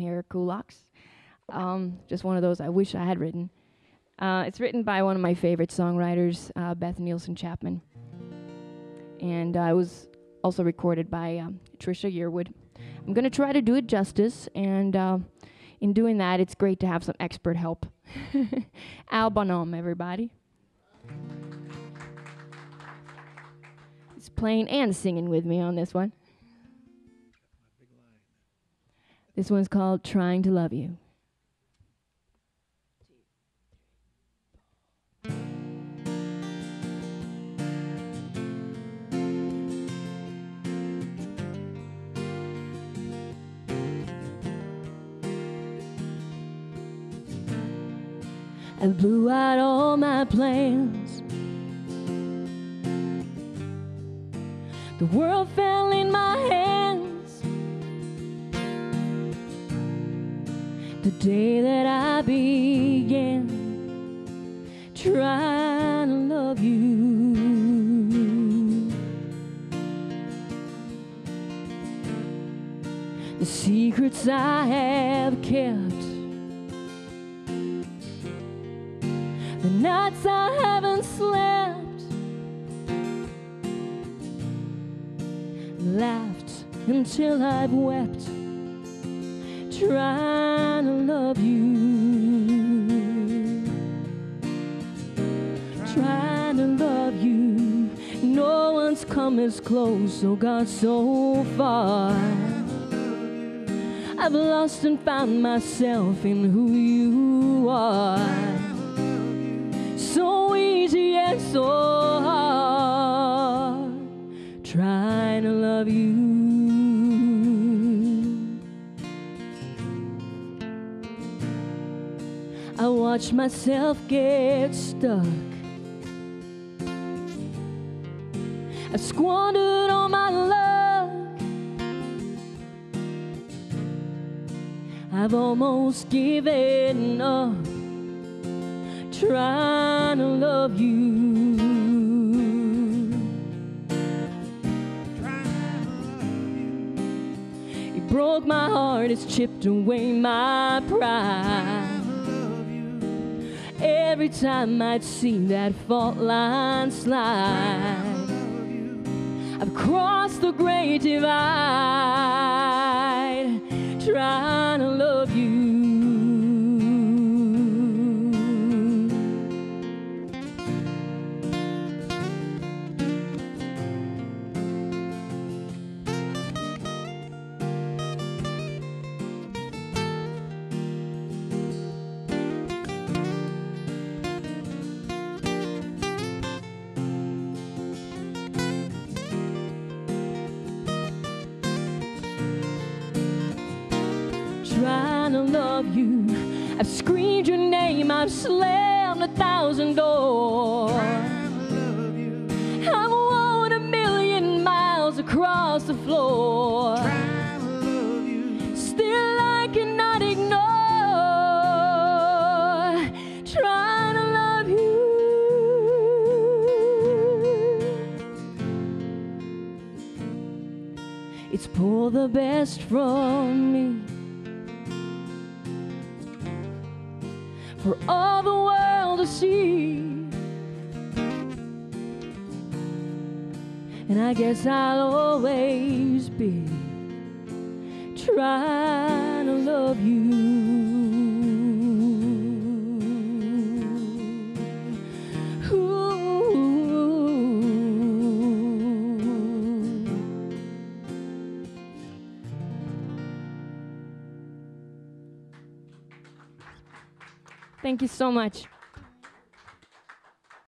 here, Kulak's. Um, just one of those I wish I had written. Uh, it's written by one of my favorite songwriters, uh, Beth Nielsen Chapman. And uh, it was also recorded by um, Trisha Yearwood. I'm going to try to do it justice, and uh, in doing that, it's great to have some expert help. Al Bonhomme, everybody. He's playing and singing with me on this one. This one's called Trying to Love You. I blew out all my plans. The world fell in my hands. The day that I began trying to love you. The secrets I have kept. The nights I haven't slept, laughed until I've wept, trying to love you, trying to love you. No one's come as close or got so far. I've lost and found myself in who you are so easy and so hard trying to love you. I watch myself get stuck. I've squandered all my luck. I've almost given up trying to love you. It broke my heart, it's chipped away my pride. Every time I'd seen that fault line slide, I've crossed the great divide, trying love you. I've screamed your name, I've slammed a thousand doors. I've walked a million miles across the floor. Still, I cannot ignore trying to love you. It's pull the best from me. For all the world to see. And I guess I'll always be trying to love you. Thank you so much.